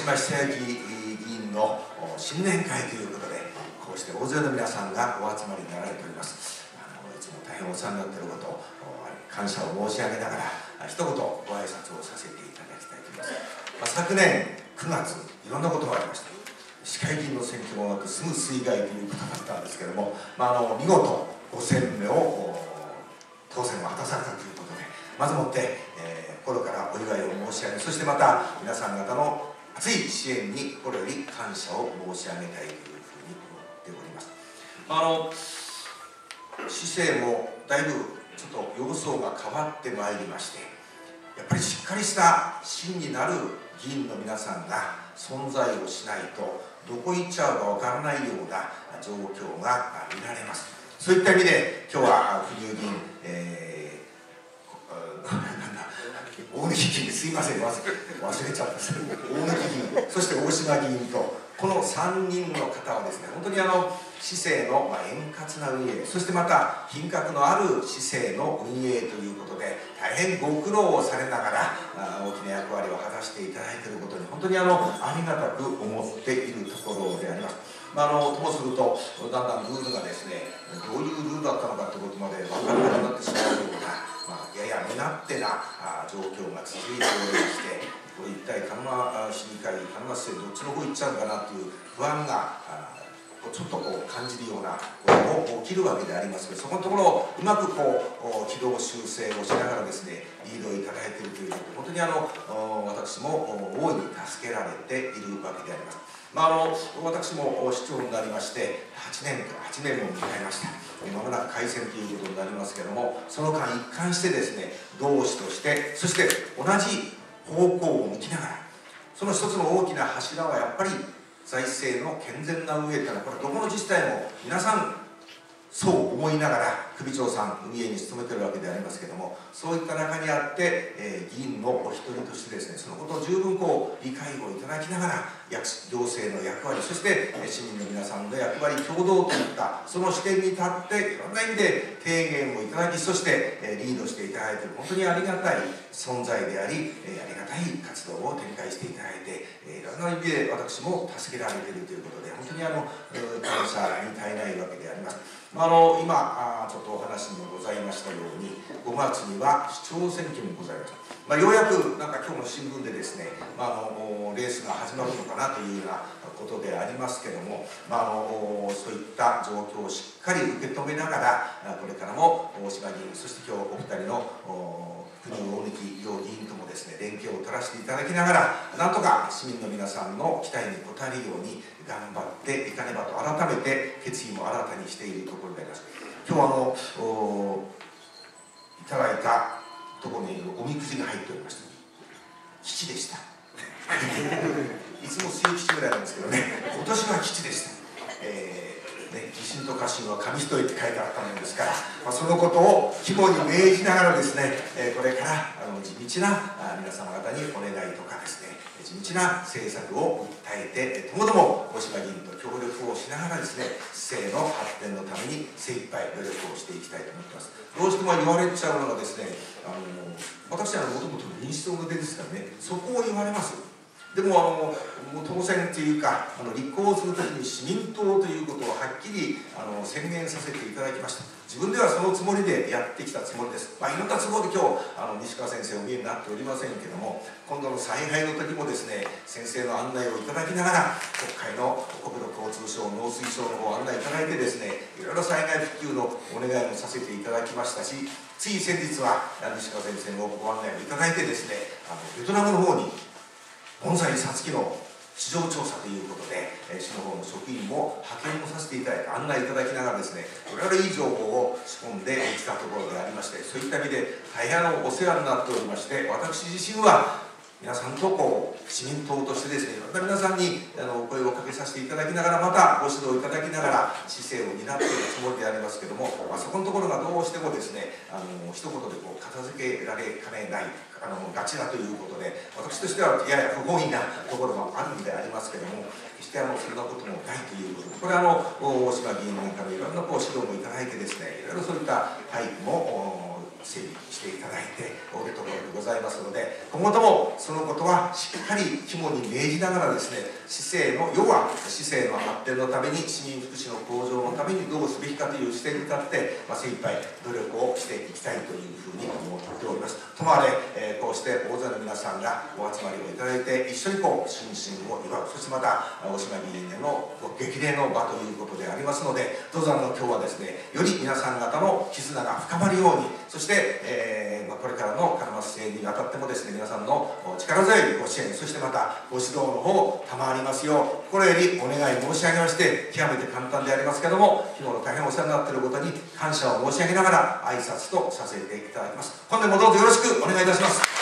島久之議員の新年会ということでこうして大勢の皆さんがお集まりになられております。あのいつも大変お世話になっていること感謝を申し上げながら一言ご挨拶をさせていただきたいと思います、まあ、昨年9月いろんなことがありました。市会議員の選挙も終わってすぐ水害ということだったんですけども、まあ、あの見事5選目を当選を果たされたということでまずもって、えー、心からお祝いを申し上げそしてまた皆さん方の熱い支援に心より感謝を申し上げたいというふうに思っております。あの市政もだいぶちょっと様相が変わってまいりましてやっぱりしっかりした真になる議員の皆さんが存在をしないとどこ行っちゃうかわからないような状況が見られます。そういった意味で今日は不入議員、えー、なんだ大貫議員すいません忘れちゃった大貫議員そして大島議員とこの3人の方はですね本当にあの市政の、円滑な運営そしてまた品格のある市政の運営ということで大変ご苦労をされながら大きな役割を果たしていただいていることに本当にあのありがたく思っているところであります。まあ、あのともするとだんだんルールがですねどういうルールだったのかということまで分からなくなってしまうような、まあ、やや身勝手な状況が続いておりましてこれ一体鹿沼市議会鹿沼市政どっちの方行っちゃうかなという不安がちょっとこう感じるようなことも起きるわけでありますけどそこのところをうまくこう軌道修正をしながらですねリードをいただいているということで本当にあの私も大いに助けられているわけであります。まあ、あの私も市長になりまして8年か8年を迎えました。まもなく改選ということになりますけどもその間一貫してですね同志としてそして同じ方向を向きながらその一つの大きな柱はやっぱり財政の健全な運営というのはこれどこの自治体も皆さんそう思いながら首長さん運営に努めてるわけでありますけどもそういった中にあって、えー、議員のお一人としてですねそのことを十分こう理解をいただきながら行政の役割そして市民の皆さんの役割共同といったその視点に立っていろんな意味で提言をいただきそして、え、リードしていただいている本当にありがたい存在であり、え、ありがたい活動を展開していただいて、え、いろんな意味で私も助けられているということで本当にあの感謝に絶えないわけであります。あの今あちょっとお話にもございましたように5月には市長選挙もございます、まあ、ようやくなんか今日の新聞でですね、まあ、あのレースが始まるのかなというようなことでありますけども、まあ、あのそういった状況をしっかり受け止めながらこれからも大島議員そして今日お二人の国大貫両議員ともですね連携を取らせていただきながらなんとか市民の皆さんの期待に応えるように頑張っていかねばと改めて決意も新たにしているところであります。今日あのいただいたところにおみくじが入っておりました。吉でした。いつも水吉ぐらいなんですけどね。今年は吉でした、えーね、地震と過信は紙一重って書いてあったものですから、まあ、そのことを肝に銘じながらですね、えー、これからあの地道な皆様方にお願いとかです地道な政策を訴えてともども大島議員と協力をしながらですね市政の発展のために精一杯努力をしていきたいと思ってます。どうしても言われちゃうのがですねあの私はもともと民主党の出ですからねそこを言われます。でもあの当選というかあの立候補するときに市民党ということをはっきりあの宣言させていただきました。自分ではそのつもりでやってきたつもりです、まあ、いろんな都合で今日あの西川先生お見えになっておりませんけども今度の采配の時もですね先生の案内をいただきながら国会の国土交通省農水省の方案内いただいてですねいろいろ災害復旧のお願いもさせていただきましたしつい先日は西川先生のご案内をいただいてですねあのベトナムの方に盆栽さつきの市場調査ということで、え市の方の職員も派遣もさせていただいて案内いただきながらですねいろいろいい情報を仕込んできたところでありましてそういった意味で大変お世話になっておりまして私自身は皆さんとこう市民党としてですねいろんな皆さんにあのさせていただきながらまたご指導いただきながら市政を担っているつもりでありますけども、まあ、そこのところがどうしてもですねあの一言でこう片付けられかねないあのガチだということで私としてはやや不本意なところもあるんでありますけども決してあのそんなこともないということでこれはあの大島議員なんかのいろんなこう指導もいただいてですねいろいろそういった配布も整備していただいておるところでございますので今後ともそのことはしっかり肝に銘じながらですね市政の要は市政の発展のために市民福祉の向上のためにどうすべきかという視点に立って、まあ、精一杯努力をしていきたいというふうに思っております。ともあれ、えー、こうして大勢の皆さんがお集まりをいただいて一緒にこう心身を祝う。そしてまた大島議員への激励の場ということでありますのでどうぞあの今日はですねより皆さん方の絆が深まるようにそして、えーまあ、これからのカルマス制にあたってもですね皆さんの力強いご支援そしてまたご指導の方を賜りますよう心よりお願い申し上げまして極めて簡単でありますけども日頃大変お世話になっていることに感謝を申し上げながら挨拶とさせていただきます。今年もどうぞよろしくお願いいたします。